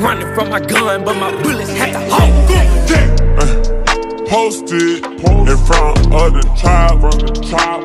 Running from my gun, but my bullets had to hold. Uh, posted in front of the tribe, from the tribe.